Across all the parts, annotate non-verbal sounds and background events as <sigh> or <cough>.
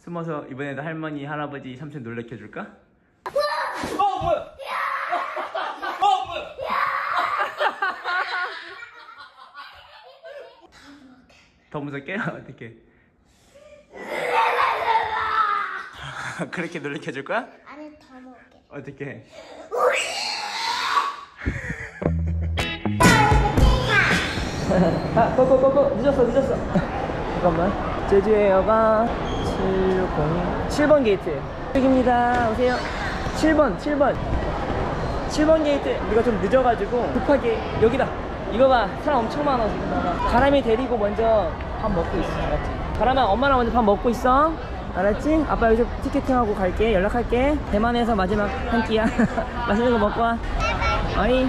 숨어서 이번에도 할머니, 할아버지, 삼촌 놀래켜줄까? 어 뭐야? 어 뭐야? 더 무섭게? <laughs> 어떻게? <laughs> 그렇게 놀래켜줄 거야? 아니 더 먹게. 어떻게? <laughs> 아, go go go go 늦었어 늦었어. 잠깐만. 제주에어가 702 7번 게이트. 여기입니다. 오세요. 7번 7번 7번 게이트. 우리가 좀 늦어가지고 급하게 여기다. 이거 봐 사람 엄청 많아 지금 봐봐. 가람이 데리고 먼저 밥 먹고 있어. 알았지? 가람아 엄마랑 먼저 밥 먹고 있어. 알았지? 아빠 여기서 티켓팅하고 갈게. 연락할게. 대만에서 마지막 한 끼야. <laughs> 맛있는 거 먹고 와. 어이.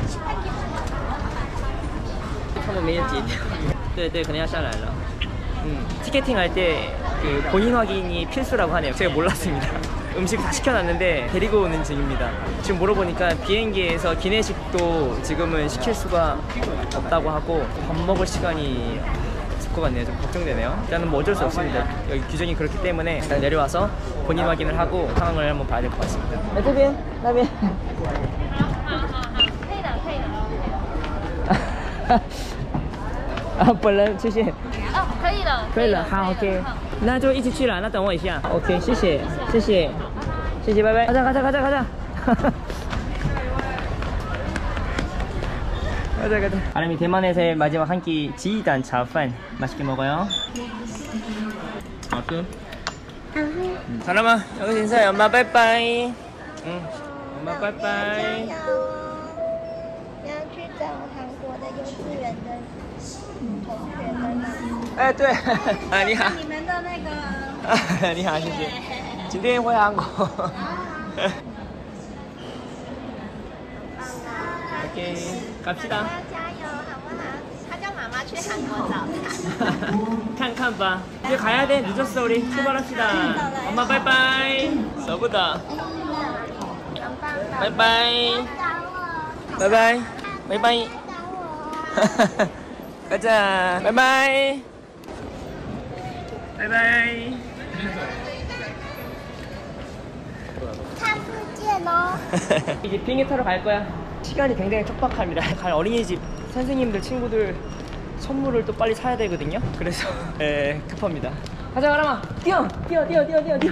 他们没有接掉对对可能要下来了음, 티켓팅 할 때 그 본인 확인이 필수라고 하네요. 제가 몰랐습니다. <laughs> 음식 다 시켜놨는데 데리고 오는 중입니다. 지금 물어보니까 비행기에서 기내식도 지금은 시킬 수가 없다고 하고 밥 먹을 시간이 있을 것 같네요. 좀 걱정되네요. 일단은 뭐 어쩔 수 없습니다. 여기 규정이 그렇기 때문에 일단 내려와서 본인 확인을 하고 상황을 한번 봐야 될 것 같습니다. 네, 这边,那边.<laughs> 好好好，可以的可以的。 <laughs> 啊，本人谢谢。哦，可以了，可以了，好，OK，好那就一起去了，那等我一下，OK，谢谢，谢谢，谢谢，拜拜， 가자, 가자, 가자, 가자. <laughs> 가자, 가자. 아람이 대만에서의 마지막 한 끼 지단 차판 맛있게 먹어요. 아끔. 사람아, 여기서 인사해. 엄마 빠이빠이. 응. 엄마 빠이빠이. 加油哦！你要去找韩国的幼稚园的同学们吗？哎，对，啊，你<laughs> 好。你们的那个<laughs> 你好，谢谢。今天回韩国。OK，갑시다. 要加油好不好？他叫妈妈去韩国找他。 看看吧. 이제 가야 돼. 늦었어 우리. 출발합시다. 엄마 바이바이. 서브다. 很棒的。 바이바이 가자 바이바이 바이바이 이제 비행기 타러 갈 거야. 시간이 굉장히 촉박합니다. <laughs> 갈 어린이집 선생님들 친구들 선물을 또 빨리 사야 되거든요. 그래서 에, <laughs> 예, 급합니다. 가자 가라마. 뛰어 뛰어 뛰어 뛰어 뛰어 뛰어.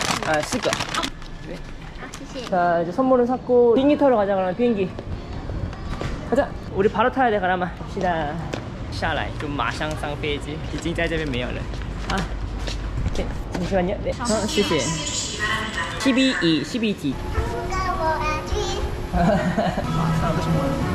아, 10个. 好，谢谢。 자, 이제 선물은 샀고, 비행기 타러 가자, 그러면 비행기. 가자. 우리 바로 타야 돼, 가람아. 갑시다. 下来,就马上上飞机.已经在这边没有了. 아, 네, 잠시만요. 네, 어, 谢谢. 12이, 12기. 跟我去。 I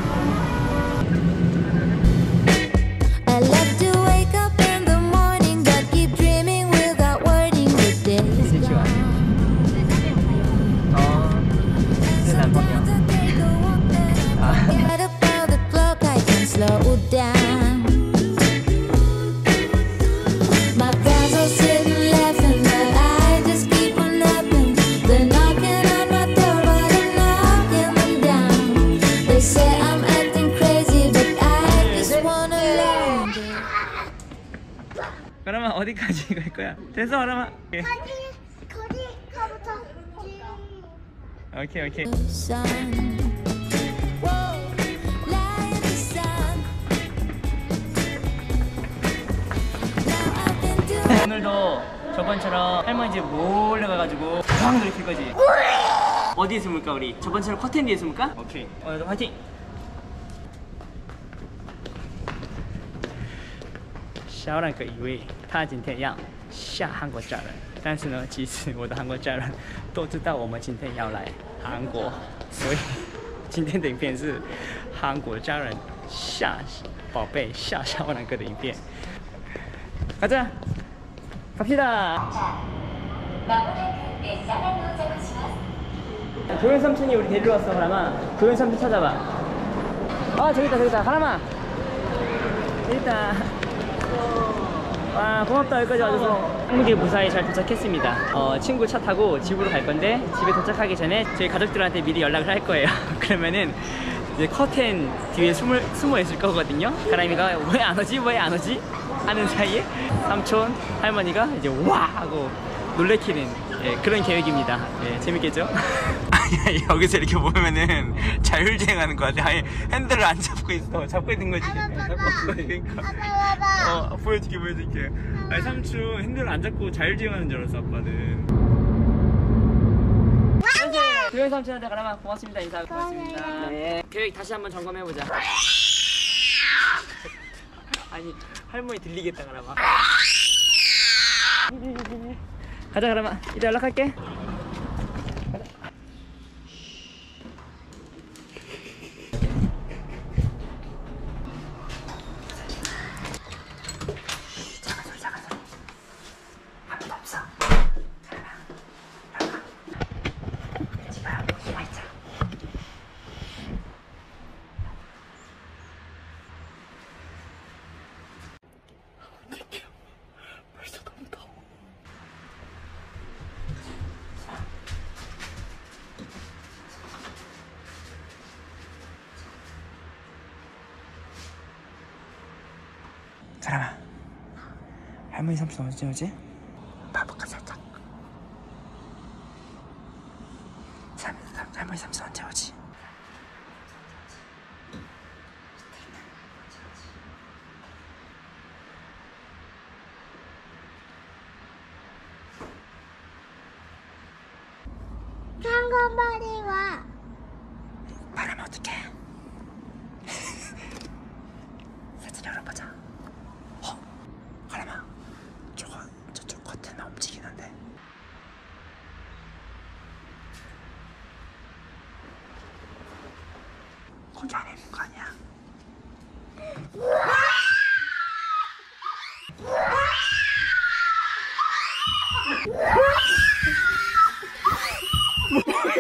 어디까지 <laughs> 갈 거야? 됐어 하나만 오케이 오케이 오케이 오늘도 저번처럼 할머니 집 몰래 가가지고 쾅 돌릴 거지 어디에 숨을까 우리? 저번처럼 커튼 뒤에 숨을까? 오케이 오늘도 화이팅! 小冉哥以为他今天要下韩国家人，但是呢，其实我的韩国家人都知道我们今天要来韩国，所以今天的影片是韩国家人吓宝贝吓小冉哥的影片。 가자 갑시다 도현 삼촌이 우리 데리러 왔어 하람아 도현 삼촌 찾아봐 아 저기 있다 저기 있다 하람아 저기 있다 와 고맙다. 여기까지 와줘서 한국에 무사히 잘 도착했습니다. 어, 친구 차 타고 집으로 갈 건데 집에 도착하기 전에 저희 가족들한테 미리 연락을 할 거예요. <laughs> 그러면은 이제 커튼 뒤에 숨을, 숨어 있을 거거든요. 가람이가 왜 안 오지? 왜 안 오지? 하는 사이에 삼촌 할머니가 이제 와! 하고 놀래키는 예, 그런 계획입니다. 예, 재밌겠죠? <laughs> 아니 여기서 이렇게 보면은 자율주행하는 것 같아. 아예 핸들을 안 잡고 있어 잡고 있는 거지. 아빠, 잡고. 있으니까. 어 보여줄게 보여줄게. 아니 삼촌 핸들 안 잡고 자율주행하는 줄 알았어 아빠는. 도현 삼촌한테 가라마. 고맙습니다. 인사 고맙습니다. 네. 계획 다시 한번 점검해보자. <laughs> 아니 할머니 들리겠다 가라마 <laughs> 가자 가라마 이따 연락할게 사람아 할머니 삼촌 언제 오지? 봐볼까 살짝 삼, 삼, 할머니 삼촌 언제 오지? 한국 빨리 와. 말하면 어떡해 <laughs> 사진 열어보자 어? 가람아 저거 저쪽 커튼만 움직이는데 안에 있는 거 아니야?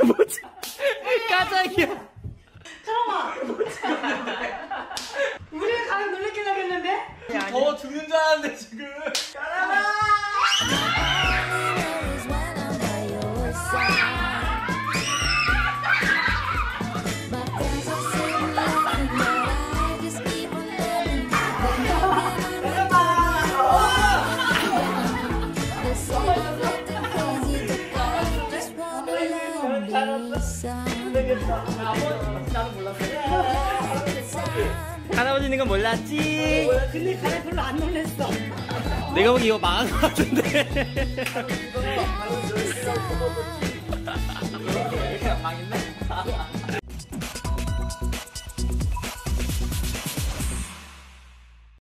뭐지? 깜짝이야 우리가 가면 놀래게 나겠는데? 더워 죽는 줄 알았는데 지금 할아버지는 건 몰랐지? 근데 가래 별로 안 놀랬어. 내가 보기 이거 망한 것 같은데. <laughs> <laughs> 망했네?